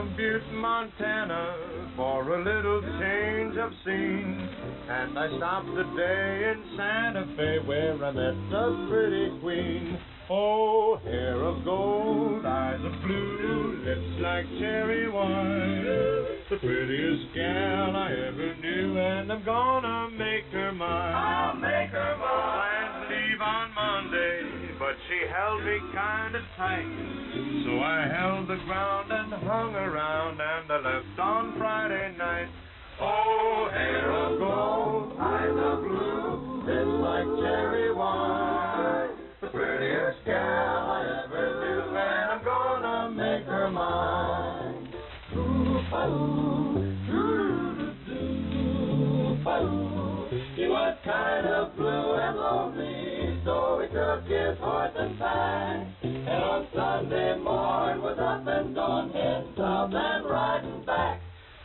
from Butte, Montana for a little change of scene. And I stopped the day in Santa Fe where I met a pretty queen. Oh, hair of gold, eyes of blue, lips like cherry wine. The prettiest gal I ever knew, and I'm gonna make her mine. Held me kinda tight. So I held the ground and hung around, and I left on Friday night. Oh, of gold, eyes of blue, lips like cherry wine. The prettiest gal I ever knew, and I'm gonna make her mine. Ooh-ba-ooh, doo-doo-doo-ba-ooh. He was kind of blue and lonely, so he took his horse and pack. And on Sunday morn was up and gone, heading south and riding back.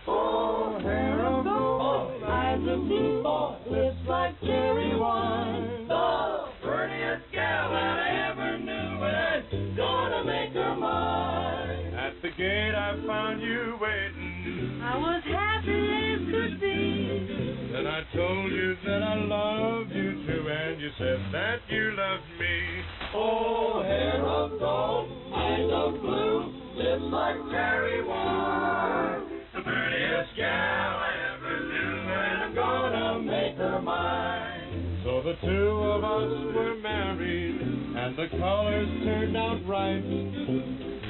Oh, hair of gold, eyes of blue, lips like cherry wine. The prettiest gal that I ever knew, and gonna make her mine. At the gate I found you waiting. I was happy as could be. Then I told you that I loved you too, and you said that you loved me. Oh, hair of gold, eyes of blue, lips like cherry wine. The prettiest gal I ever knew, and I'm gonna make her mine. So the two of us were married, and the colors turned out right.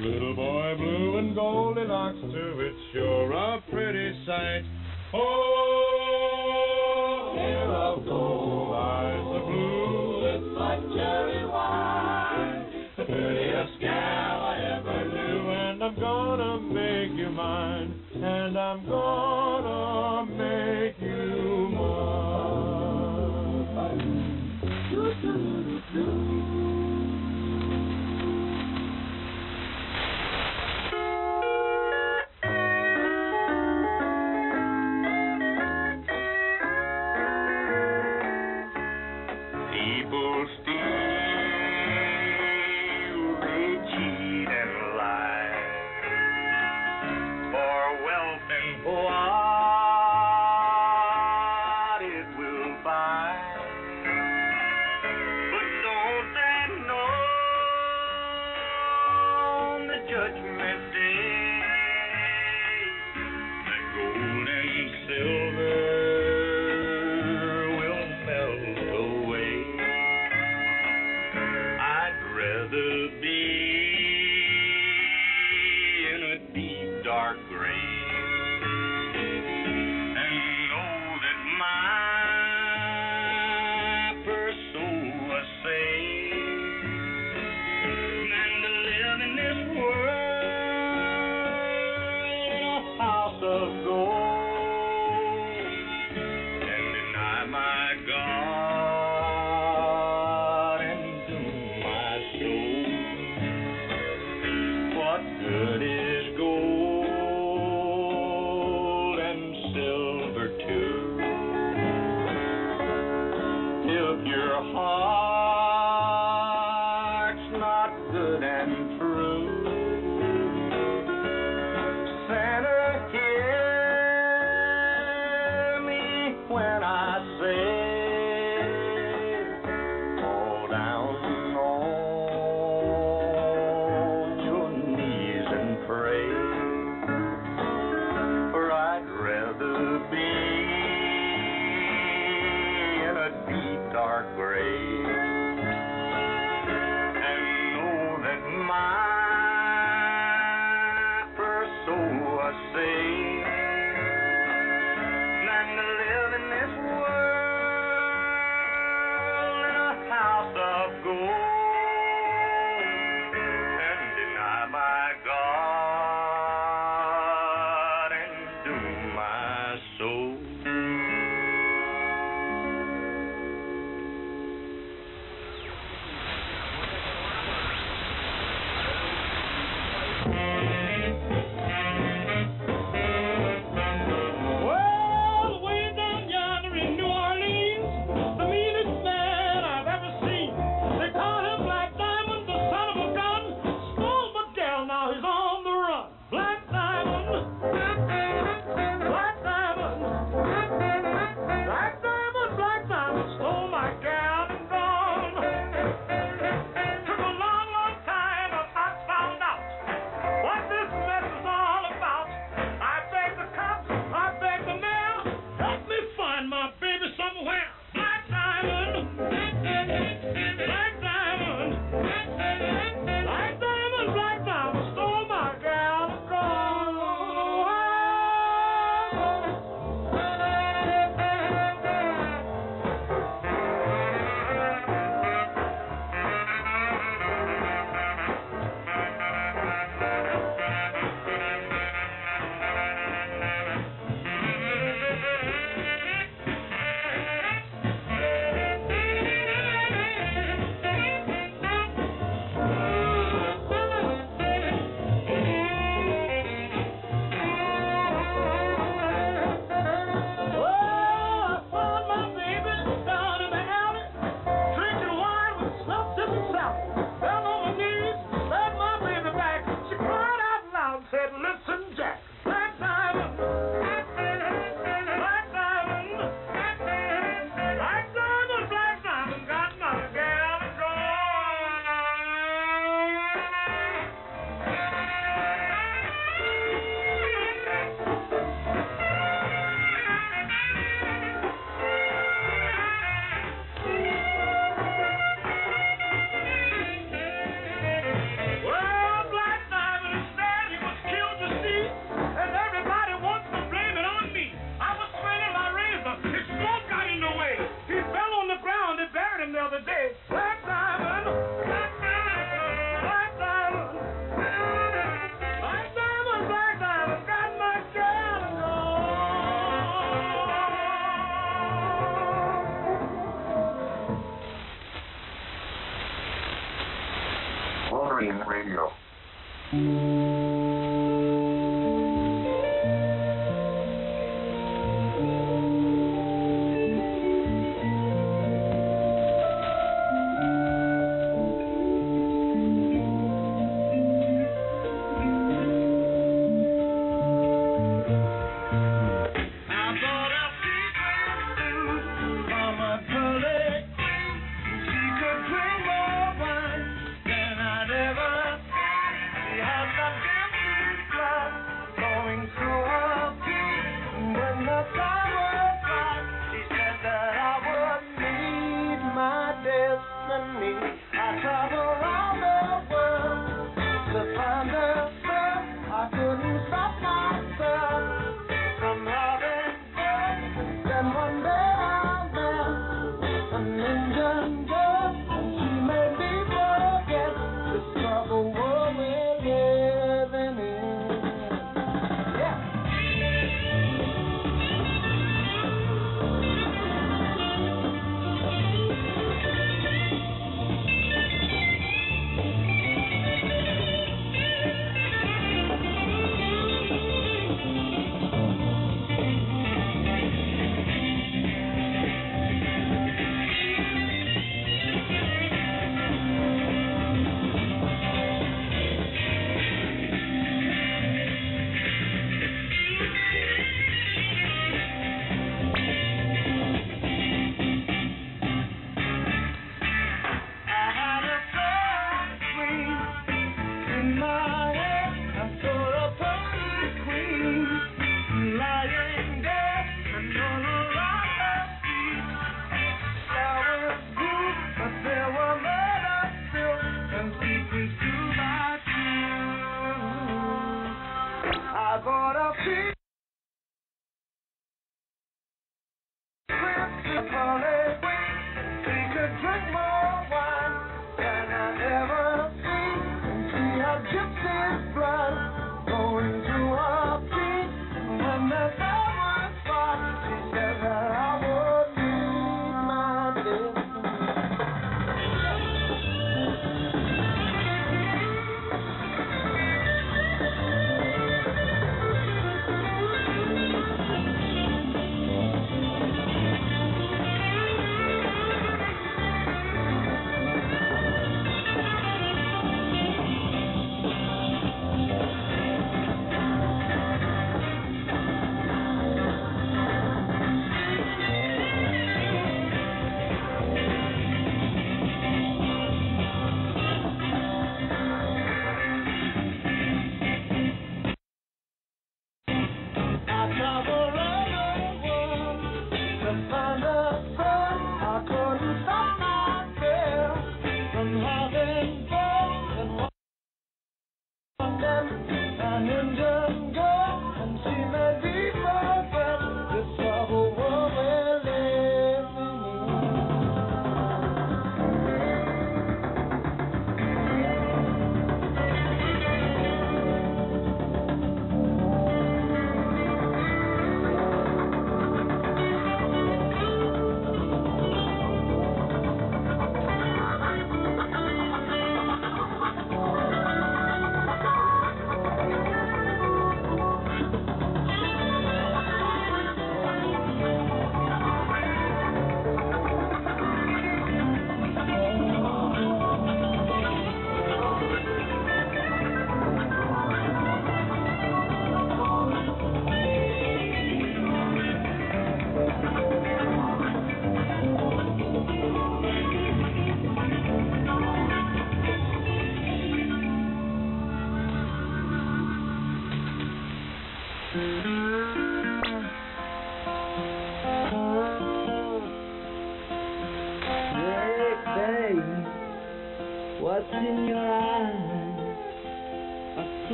Little boy blue and Goldilocks too, it's sure a pretty sight. Oh, and I'm gonna make you grave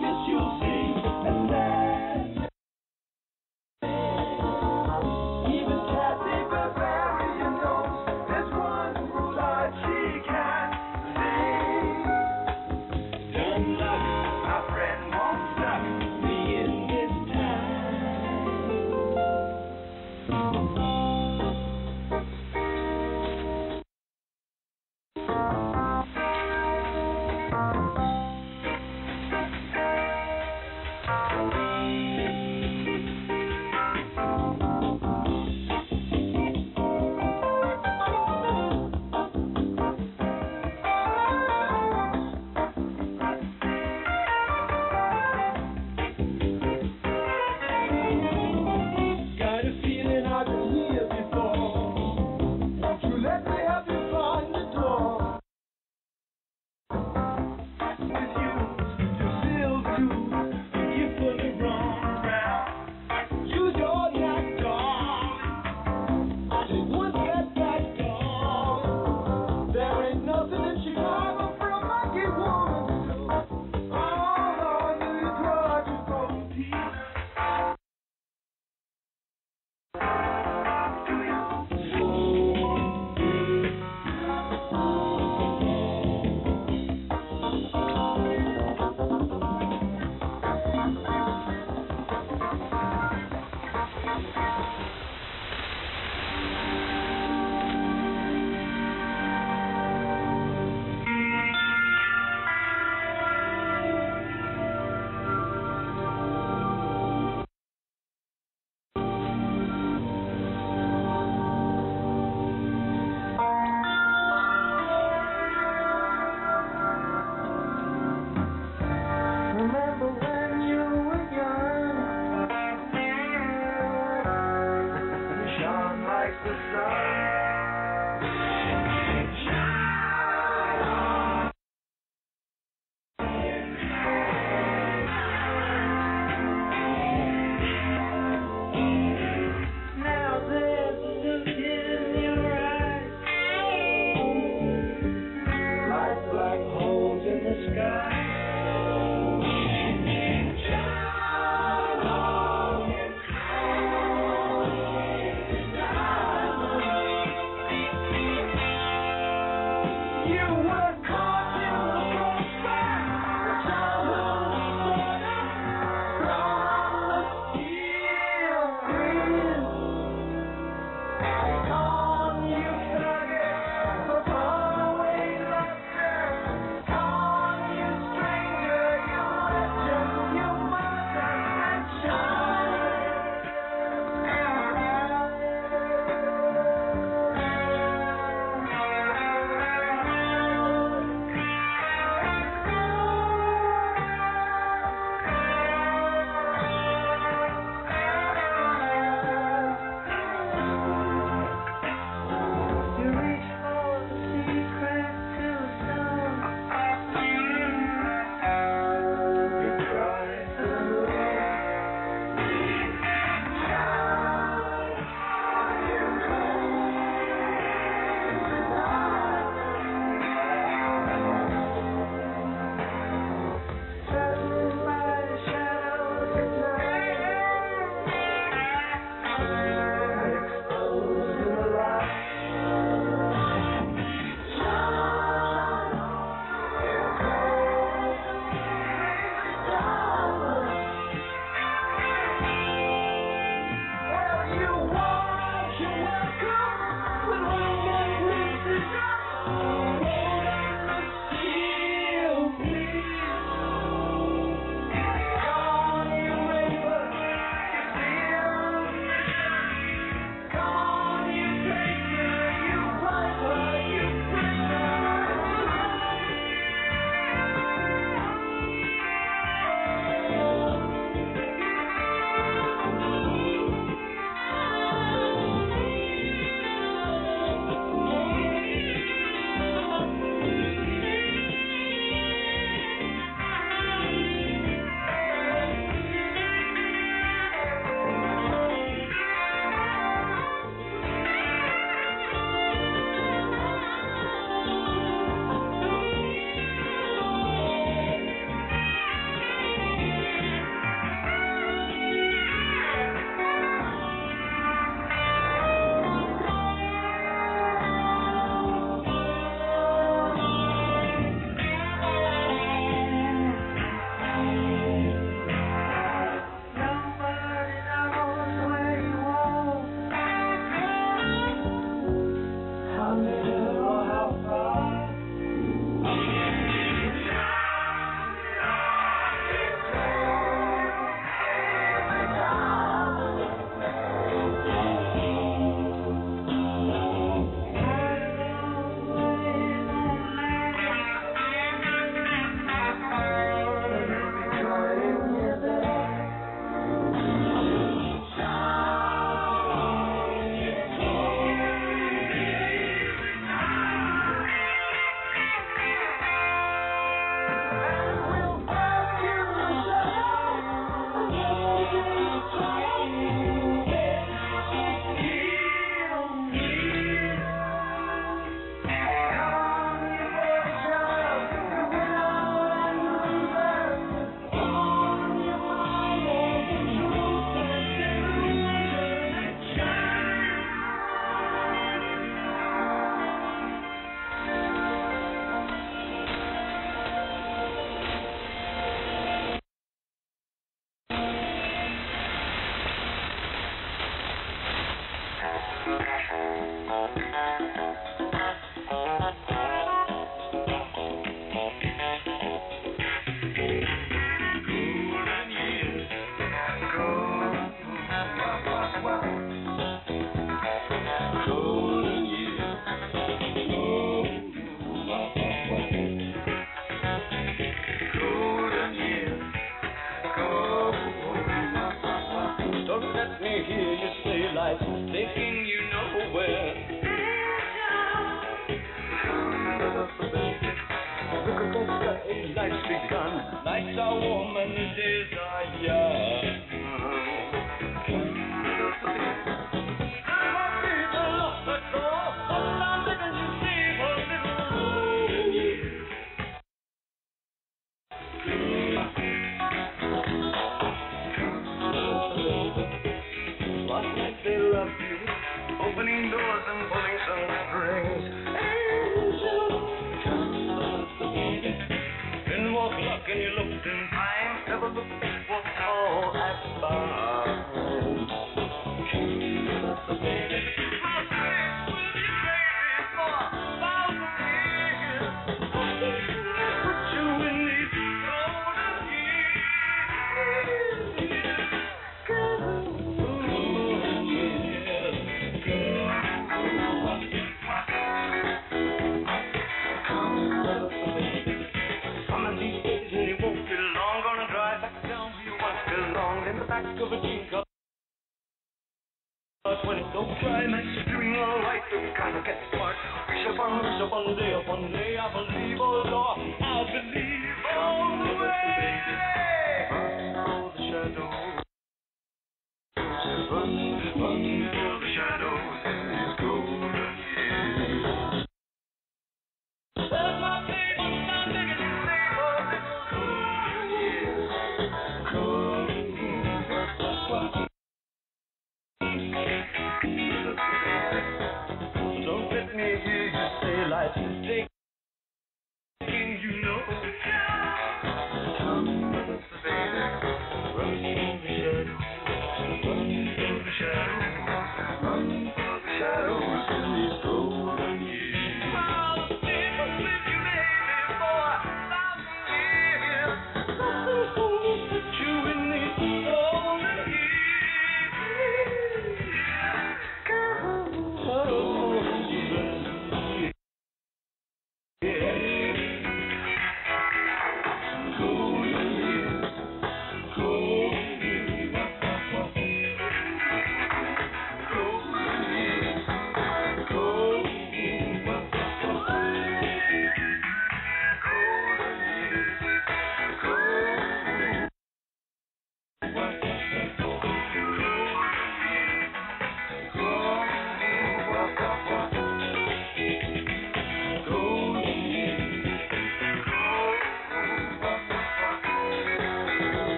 focus,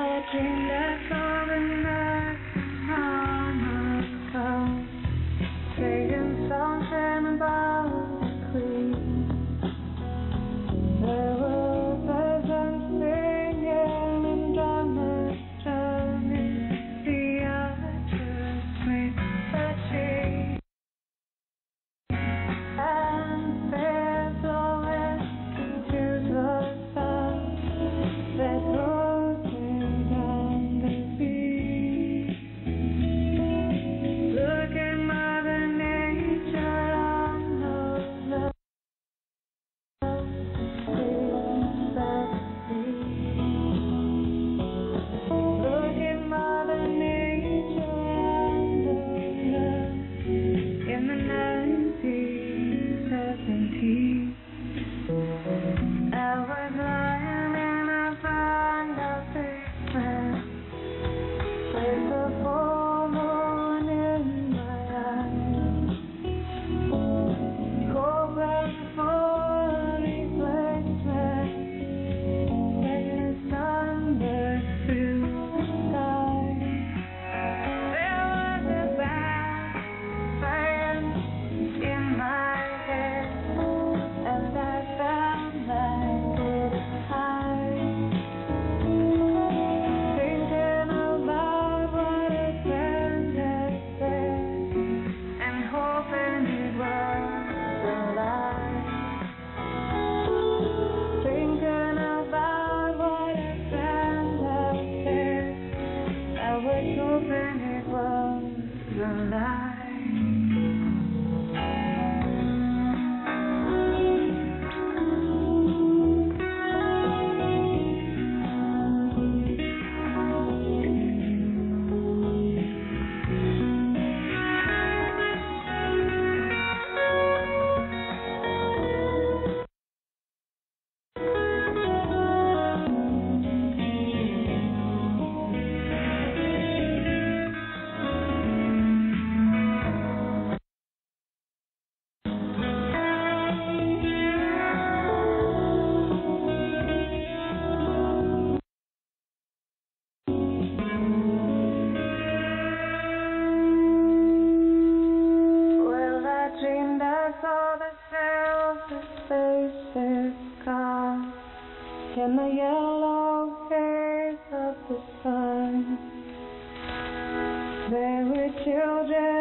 Well, I dreamed I saw the desert sky and the yellow haze of the sun. There were children.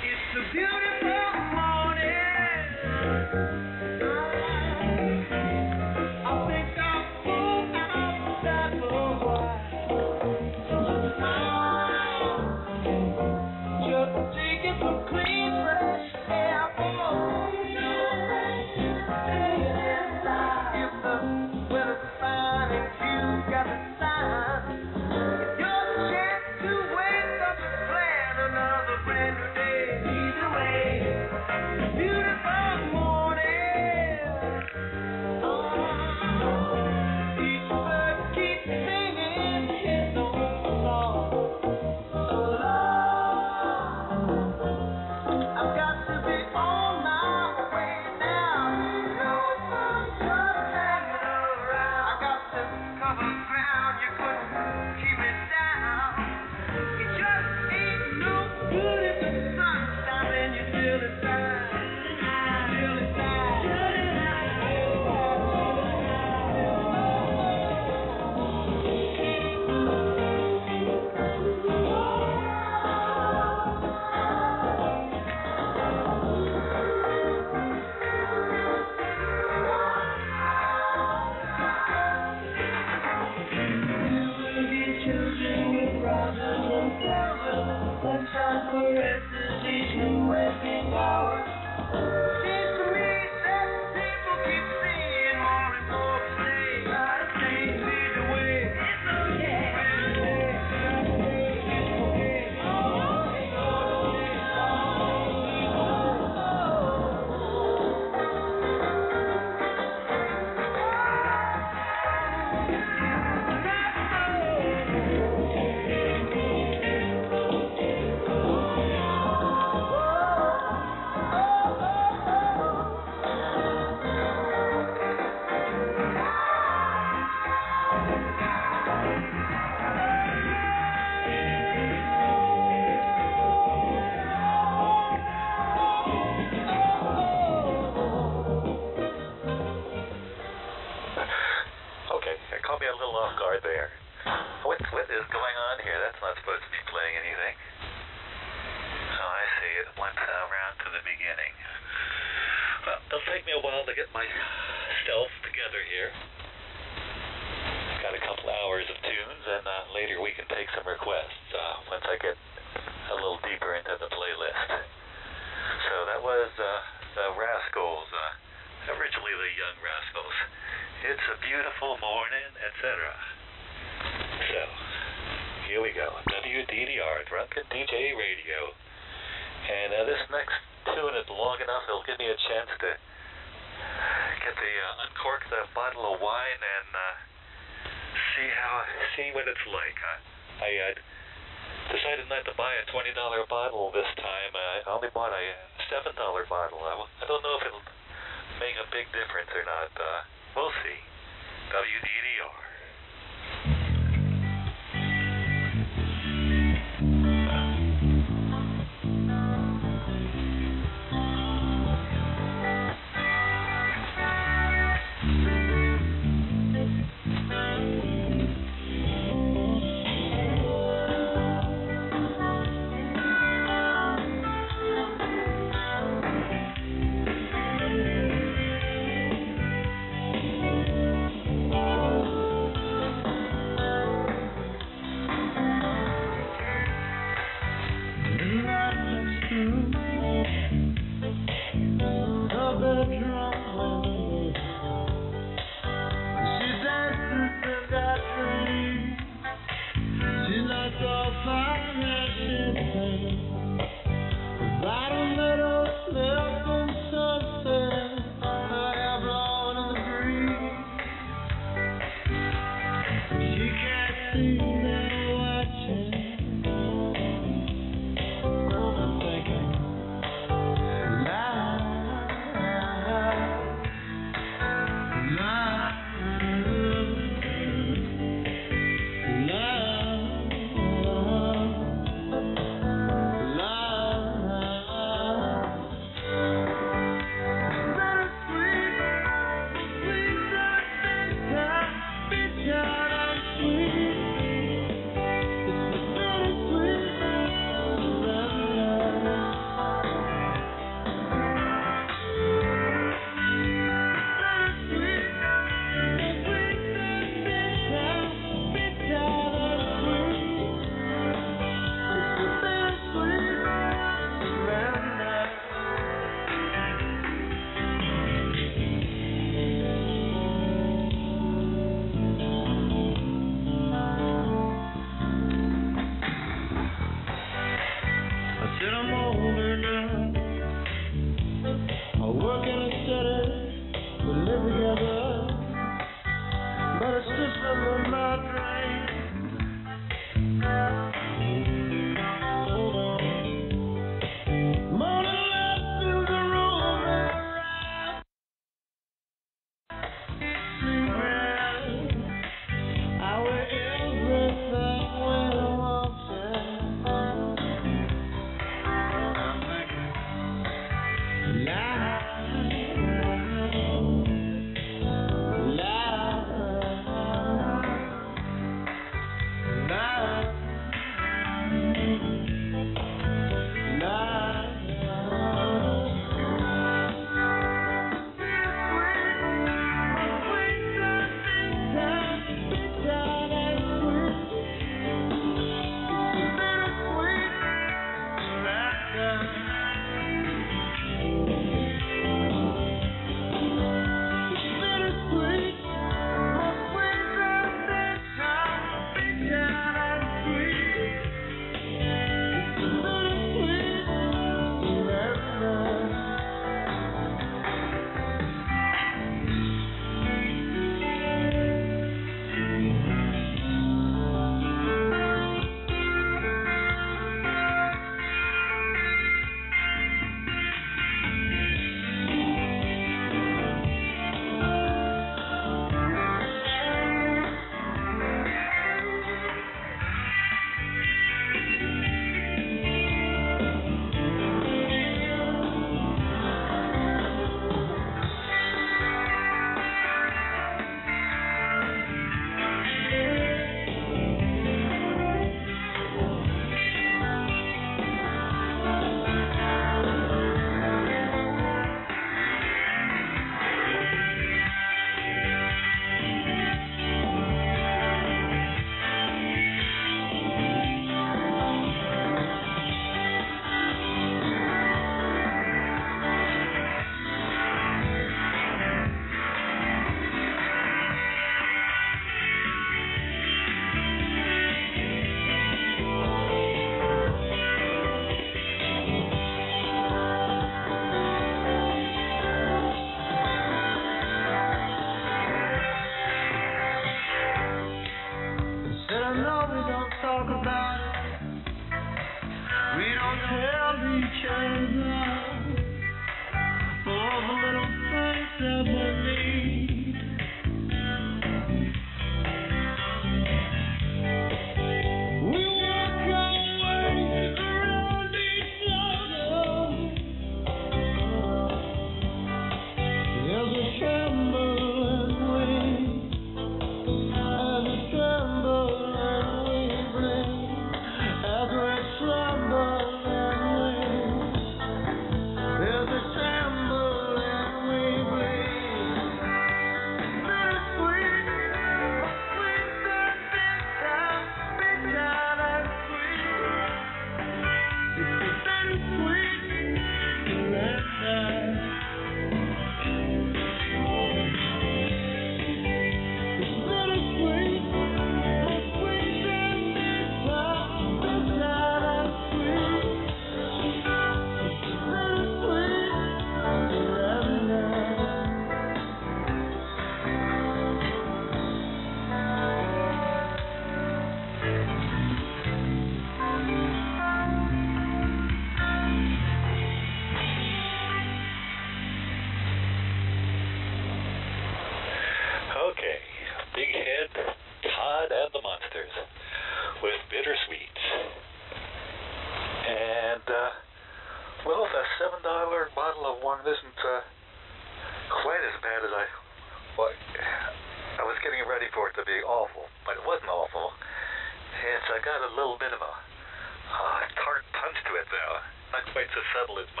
So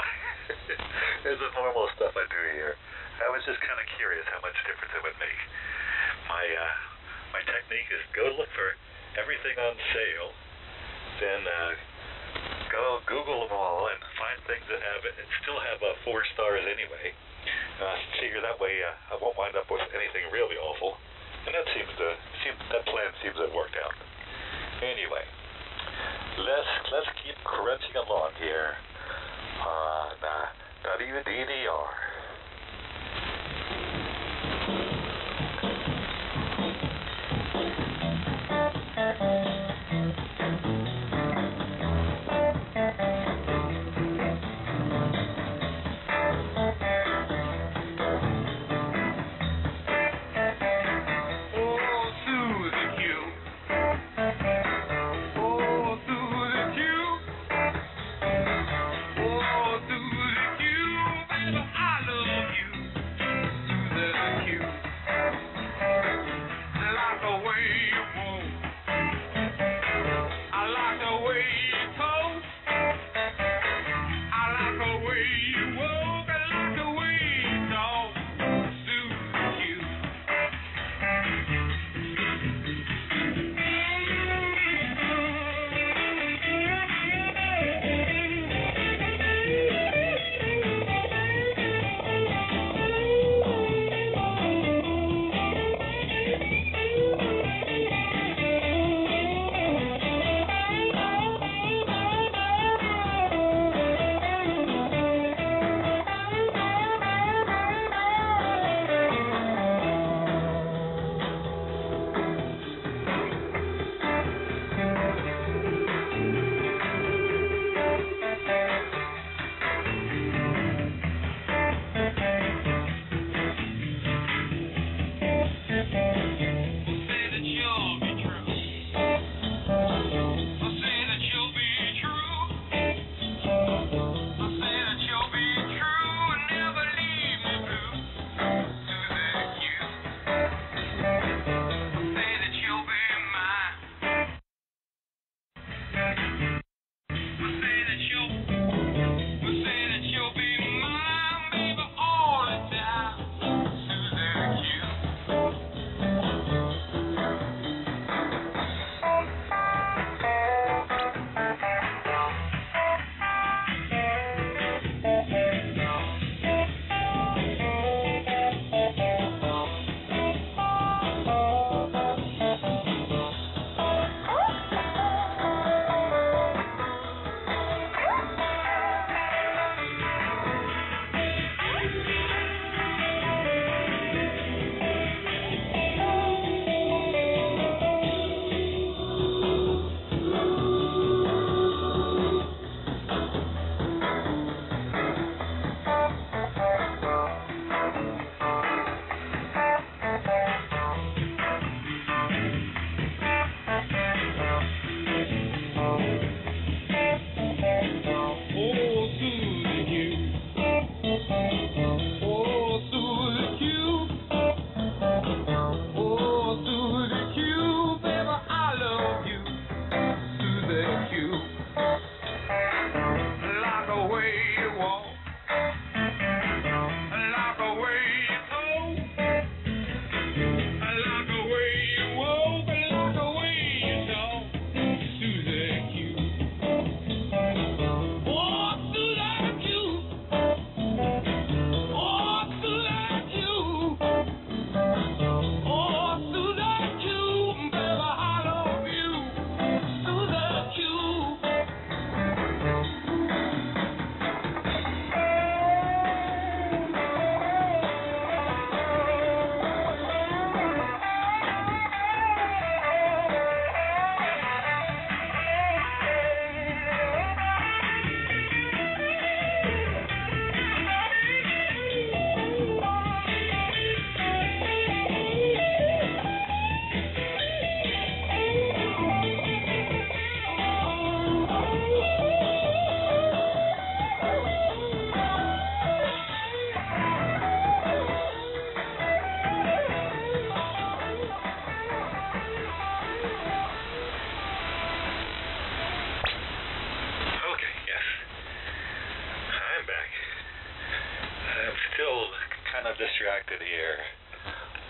distracted here.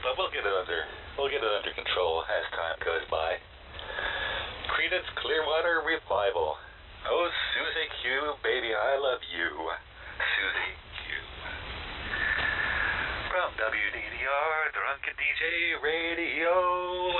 But we'll get it under we'll get it under control as time goes by. Creedence Clearwater Revival. Oh Susie Q, baby, I love you. Susie Q. From WDDR, Drunken DJ Radio.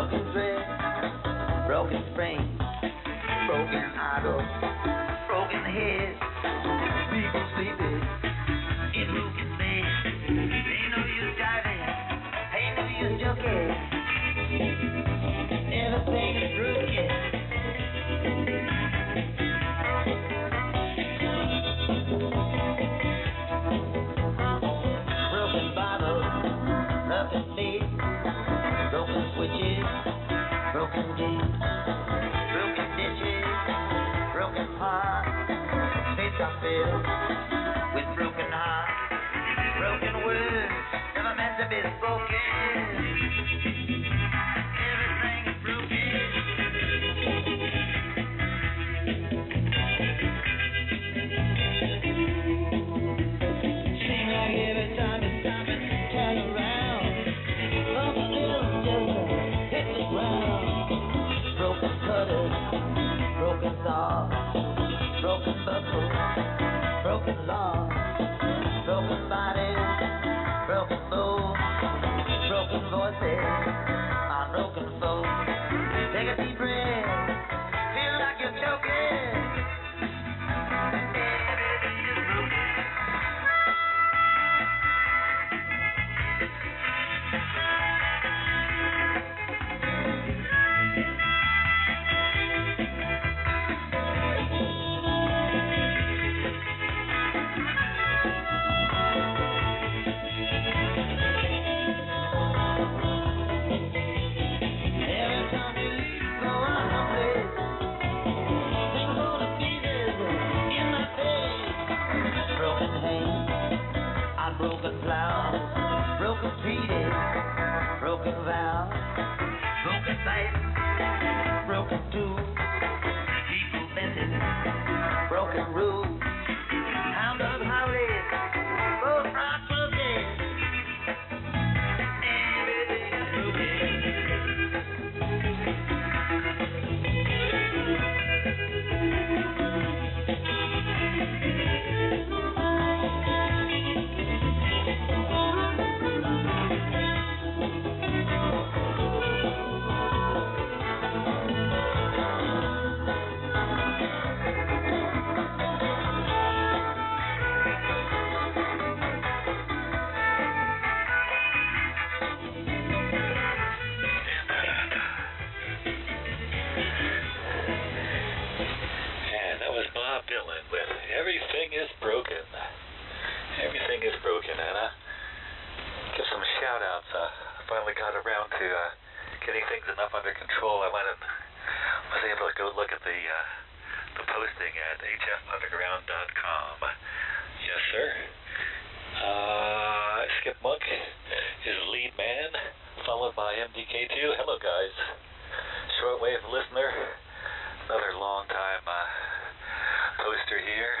Broken thread, broken spring, broken idol, broken head, people sleeping broken switches, broken deeds, broken ditches, broken hearts, streets are filled with broken hearts, broken words never meant to be spoken. Broken buckles, broken broken bodies, broken bones, broken voices, broken plows, broken treaties, broken vows, broken faith, broken tools, people missing, broken rules. Finally got around to uh, getting things enough under control. I went and was able to go look at the uh, the posting at hfunderground.com. Yes, sir. Uh, Skip Monk is lead man, followed by MDK2. Hello, guys. Shortwave listener, another long time uh, poster here.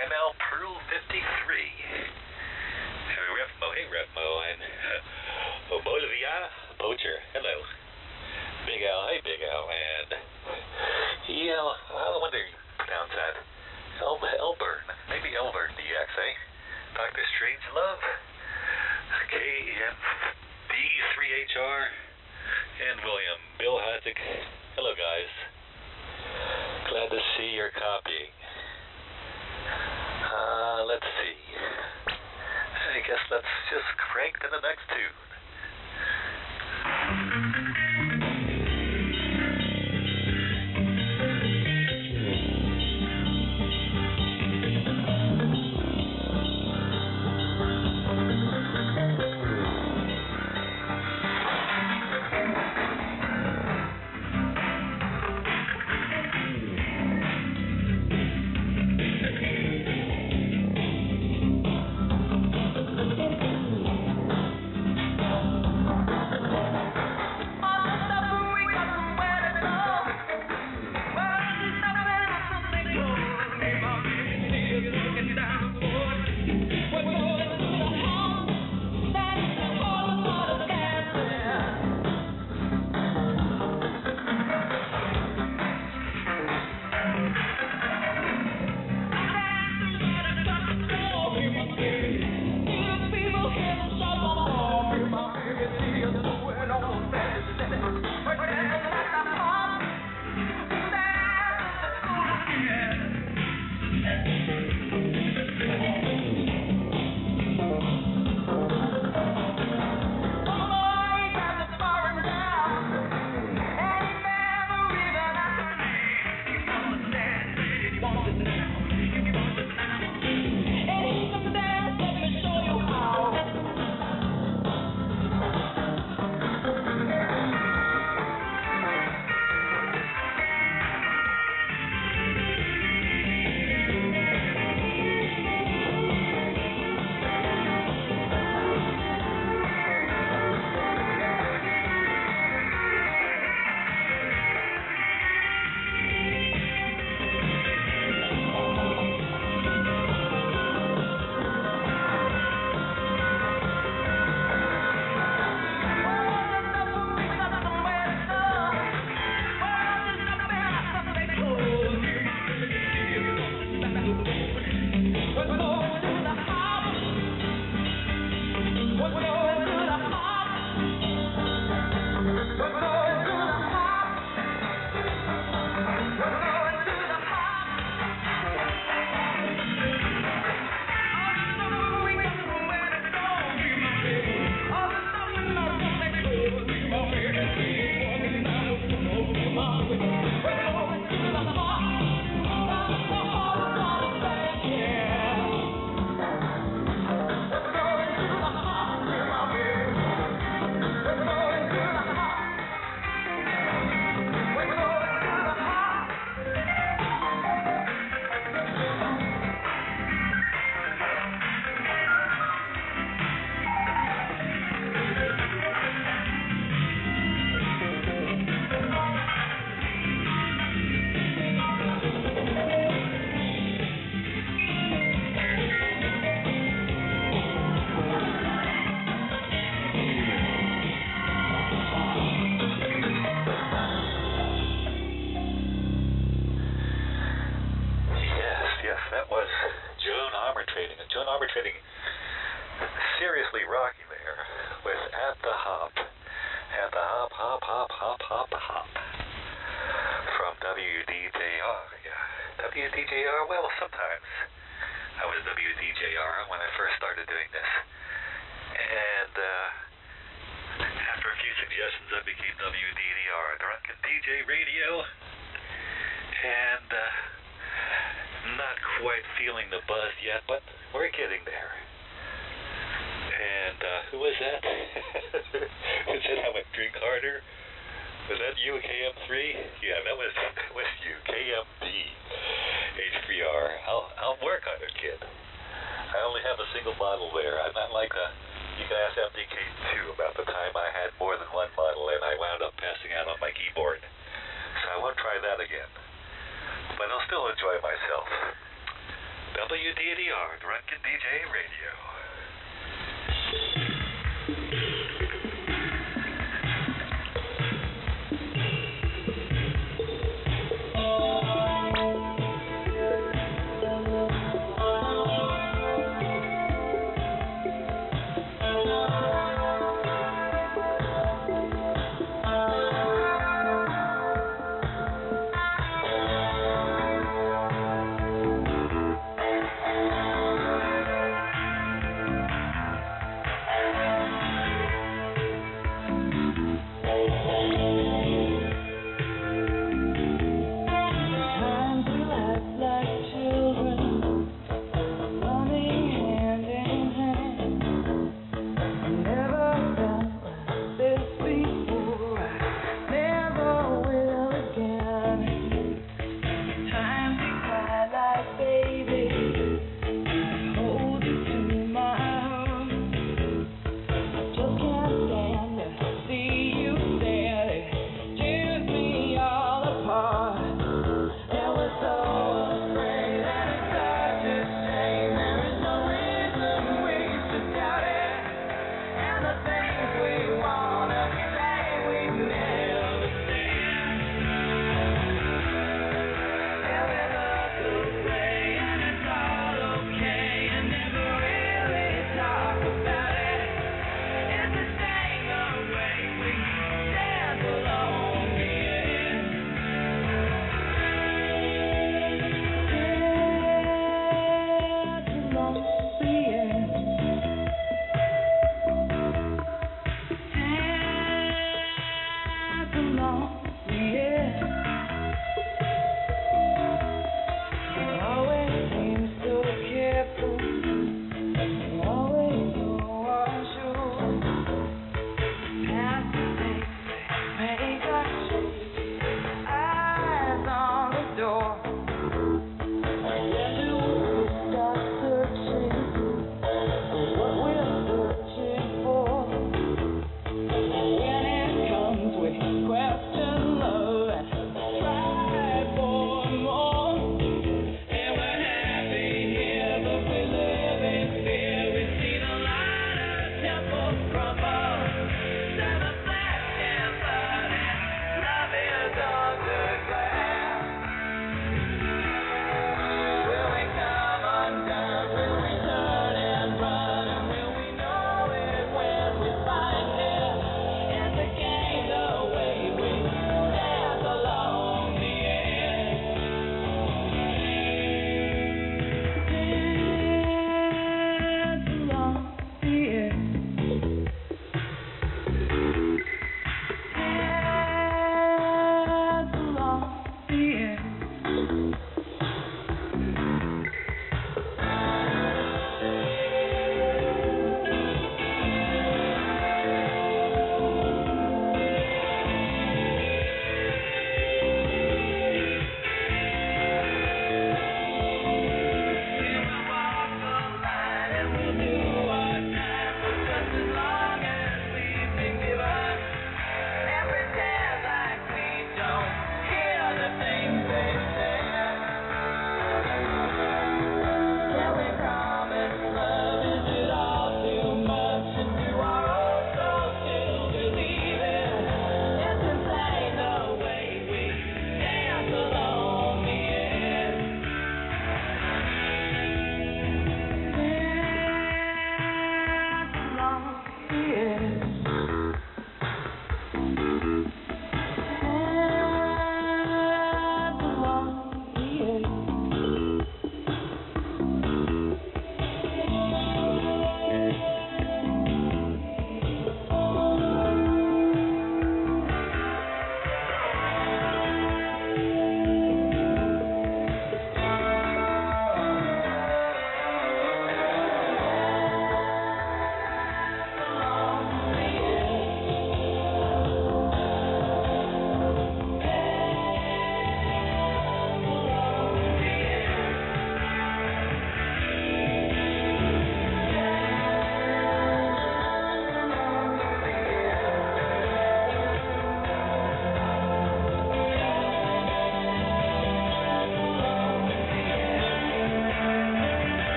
ML Pearl 53. Hey, Refmo, hey Refmo, and uh, Bolivia Poacher, hello. Big Al, hey Big Al, and EL, I wonder you pronounce that. El, Elburn, maybe Elburn DX, eh? Dr. Strange Love, KMD3HR, and William, Bill Hattick. Hello, guys. Glad to see you're copying. Uh, let's see. I guess let's just crank to the next tune. Thank you.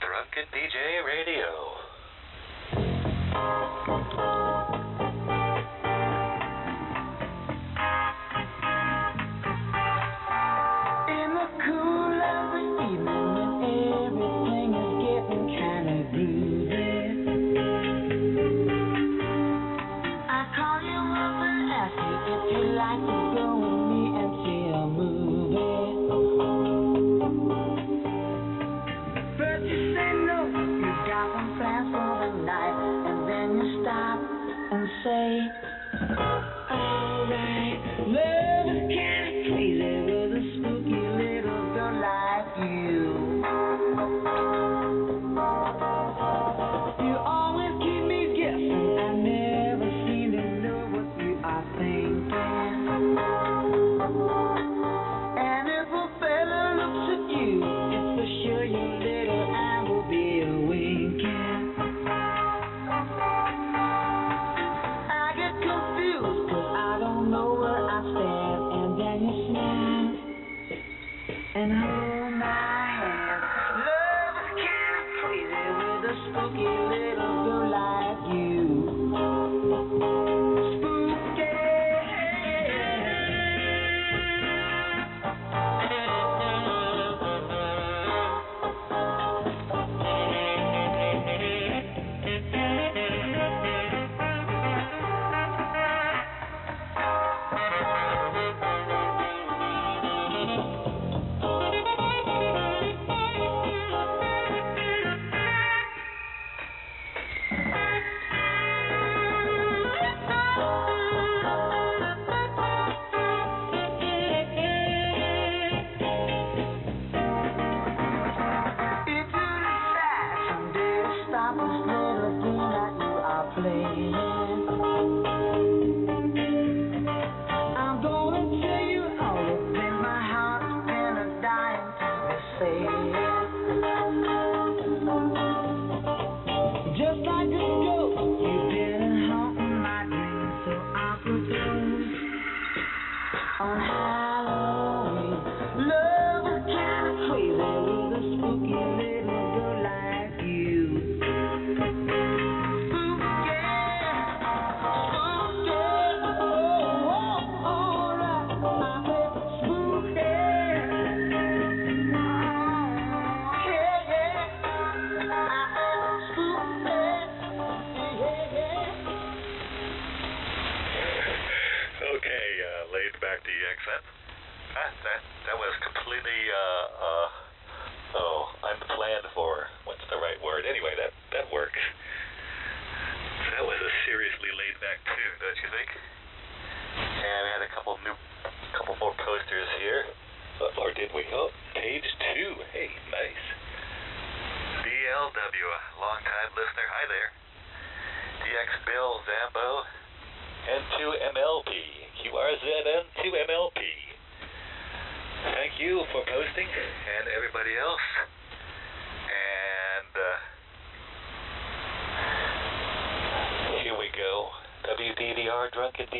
Drunken DJ Radio.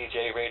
DJ Radio.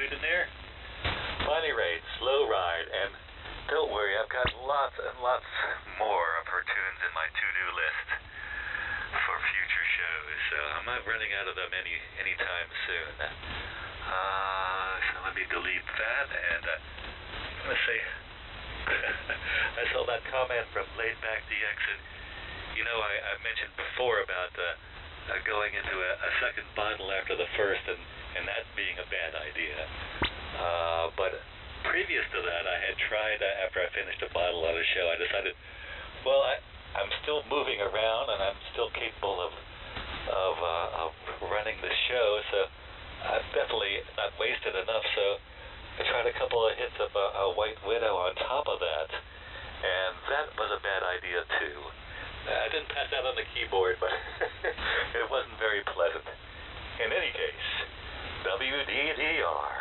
Raitt in there. Bonnie Raitt, Slow Ride, and don't worry, I've got lots and lots more of her tunes in my to-do list for future shows. So I'm not running out of them any anytime soon. Uh, so let me delete that, and uh, I'm gonna I saw that comment from Laid Back DX, and you know I, I mentioned before about. Uh, uh, going into a, a second bottle after the first, and, and that being a bad idea. Uh, but previous to that, I had tried, uh, after I finished a bottle on a show, I decided, well, I, I'm still moving around and I'm still capable of of, uh, of running the show, so I've definitely not wasted enough. So I tried a couple of hits of uh, a White Widow on top of that, and that was a bad idea too. I didn't pass that on the keyboard, but it wasn't very pleasant. In any case, WDDR.